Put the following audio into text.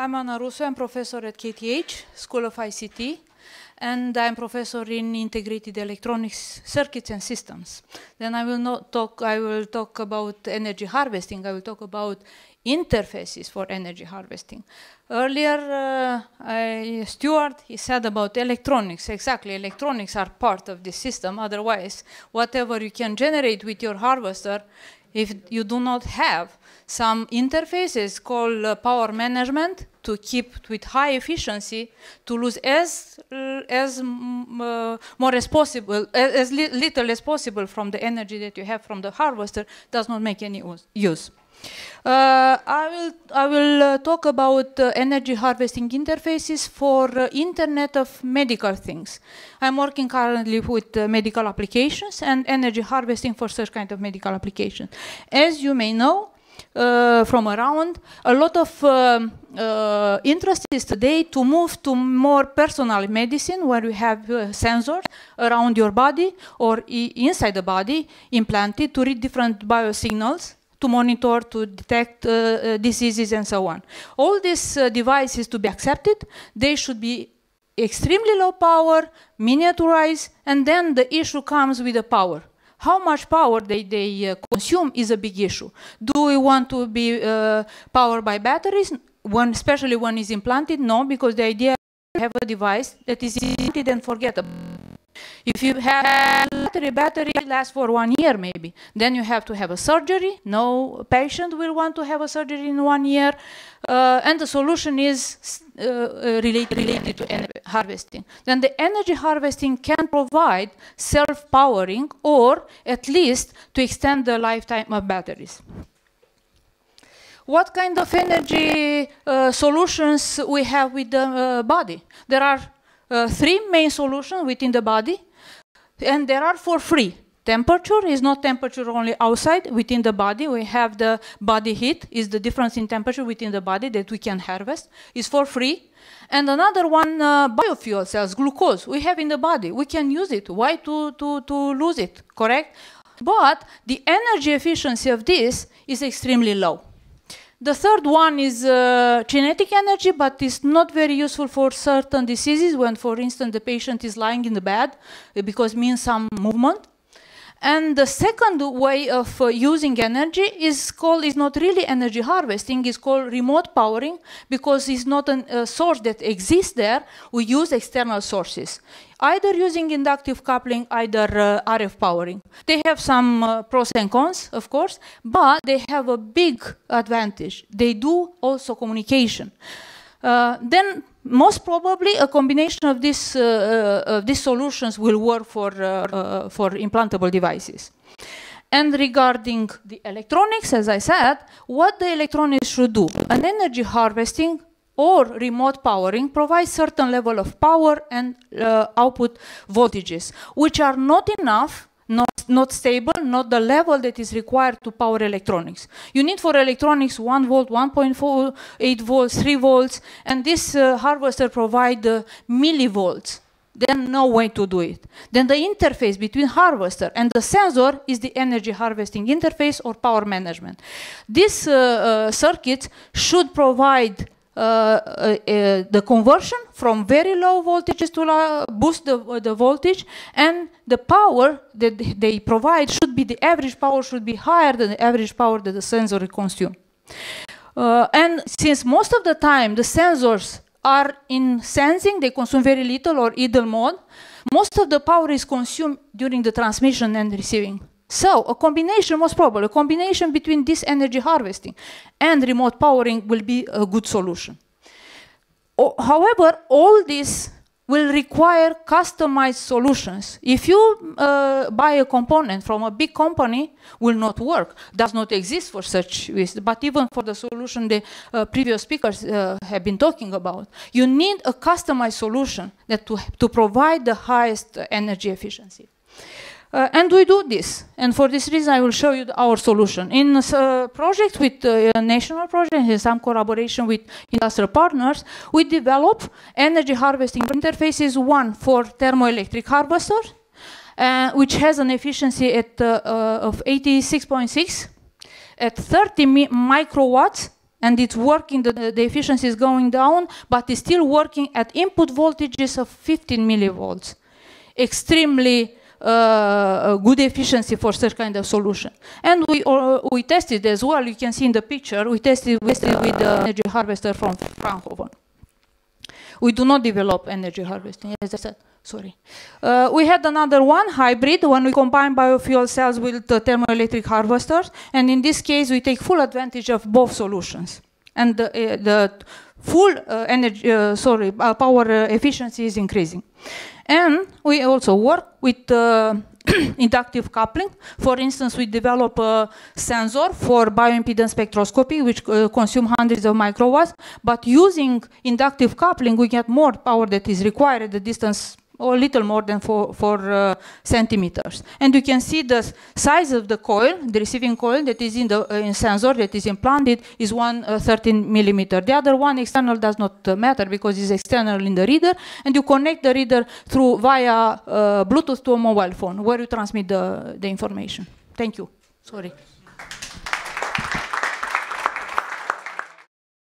I'm Ana Rusu. I'm professor at KTH, School of ICT, and I'm professor in integrated electronics circuits and systems. Then I will not talk. I will talk about energy harvesting. I will talk about interfaces for energy harvesting. Earlier, uh, I, Stuart, he said about electronics. Exactly, electronics are part of this system. Otherwise, whatever you can generate with your harvester, if you do not have some interfaces called uh, power management to keep with high efficiency to lose as uh, as uh, more as possible as, as li little as possible from the energy that you have from the harvester does not make any use. Uh, I will, I will uh, talk about uh, energy harvesting interfaces for Internet of Medical Things. I'm working currently with medical applications and energy harvesting for such kind of medical applications. As you may know, uh, from around. A lot of uh, uh, interest is today to move to more personal medicine where you have sensors around your body or inside the body implanted to read different biosignals to monitor, to detect uh, uh, diseases and so on. All these uh, devices to be accepted, they should be extremely low power, miniaturized, and then the issue comes with the power. How much power they, they uh, consume is a big issue. Do we want to be uh, powered by batteries, when, especially when it's implanted? No, because the idea is to have a device that is implanted and forget about if you have battery, battery lasts for one year maybe. Then you have to have a surgery. No patient will want to have a surgery in one year. Uh, and the solution is uh, uh related, related to energy harvesting. Then the energy harvesting can provide self-powering or at least to extend the lifetime of batteries. What kind of energy uh, solutions we have with the uh, body? There are uh, three main solutions within the body, and there are for free. Temperature is not temperature only outside, within the body. We have the body heat, is the difference in temperature within the body that we can harvest, is for free. And another one, uh, biofuel cells, glucose, we have in the body. We can use it. Why to, to, to lose it, correct? But the energy efficiency of this is extremely low. The third one is uh, kinetic energy, but it's not very useful for certain diseases when, for instance, the patient is lying in the bed uh, because means some movement. And the second way of uh, using energy is called, is not really energy harvesting, it's called remote powering because it's not a uh, source that exists there. We use external sources, either using inductive coupling, either uh, RF powering. They have some uh, pros and cons, of course, but they have a big advantage. They do also communication. Uh, then most probably a combination of, this, uh, uh, these solutions will work for, for implantable devices. And regarding the electronics, as I said, what the electronics should do, an energy harvesting or remote powering provides certain level of power and uh, output voltages, which are not enough not, not stable, not the level that is required to power electronics. You need for electronics 1 volt, 1.48 volts, 3 volts, and this uh, harvester provide uh, millivolts. Then no way to do it. Then the interface between harvester and the sensor is the energy harvesting interface or power management. This uh, uh circuit should provide Uh, uh, uh, the conversion from very low voltages to boost the, the voltage and the power that they provide should be the average power should be higher than the average power that the sensor consume. Uh, and since most of the time the sensors are in sensing, they consume very little or idle mode, most of the power is consumed during the transmission and receiving. So a combination, most probably, a combination between this energy harvesting and remote powering will be a good solution. O however, all this will require customized solutions. If you uh, buy a component from a big company, will not work, does not exist for such use. But even for the solution the uh, previous speakers uh, have been talking about, you need a customized solution that to, to provide the highest energy efficiency. Uh, and we do this. And for this reason, I will show you our solution. In a uh, project with uh, a national project, in some collaboration with industrial partners, we develop energy harvesting interfaces, one for thermoelectric harvesters, uh, which has an efficiency at, uh, uh, of 86.6 at 30 microwatts and it's working, the, the efficiency is going down, but it's still working at input voltages of 15 millivolts. Extremely uh, good efficiency for such kind of solution. And we, uh, we tested as well, you can see in the picture, we tested, we tested with the energy harvester from Fraunhofer. We do not develop energy harvesting, as I said. Sorry. Uh, we had another one, hybrid, when we combine biofuel cells with the thermoelectric harvesters. And in this case, we take full advantage of both solutions. And the, uh, the full uh, energy, uh, sorry, uh, power uh, efficiency is increasing. And we also work with inductive coupling. For instance, we develop a sensor for bioimpedance spectroscopy, which uh, consume hundreds of microwatts. But using inductive coupling, we get more power that is required at the distance or a little more than 4, four uh, centimeters. And you can see the size of the coil, the receiving coil that is in the uh, in sensor that is implanted is one uh, 13 millimeter. The other one external does not uh, matter because it's external in the reader, and you connect the reader through via uh, Bluetooth to a mobile phone where you transmit the, the information. Thank you. Sorry.